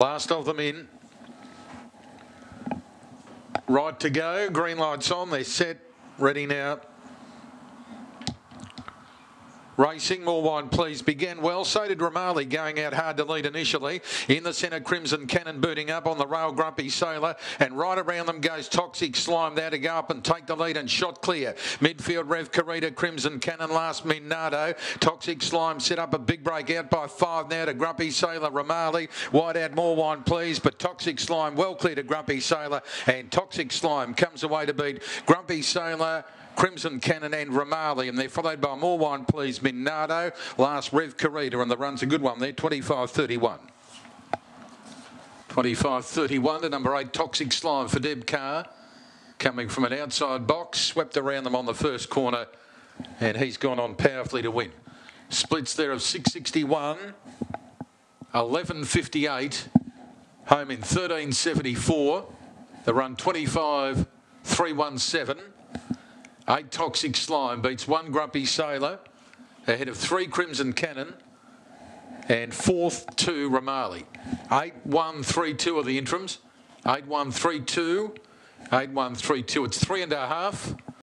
Last of them in. Right to go. Green lights on. They're set. Ready now. Racing, more wine please. Began well. So did Ramali going out hard to lead initially. In the centre, Crimson Cannon booting up on the rail, Grumpy Sailor. And right around them goes Toxic Slime there to go up and take the lead and shot clear. Midfield, Rev Carita, Crimson Cannon last, Minardo. Toxic Slime set up a big break out by five now to Grumpy Sailor, Ramali. Wide out, more wine please. But Toxic Slime well clear to Grumpy Sailor. And Toxic Slime comes away to beat Grumpy Sailor. Crimson Cannon and Ramali, and they're followed by More Wine Please Minardo. Last Rev Carita, and the run's a good one there, 25.31. 25.31 to number eight, Toxic Slime for Deb Carr. Coming from an outside box, swept around them on the first corner, and he's gone on powerfully to win. Splits there of 661, 1158, home in 1374. The run 25 317. Eight Toxic Slime beats one Grumpy Sailor ahead of three Crimson Cannon and fourth two Ramali. Eight one three two are the interims. Eight one three two. Eight one three two. It's three and a half.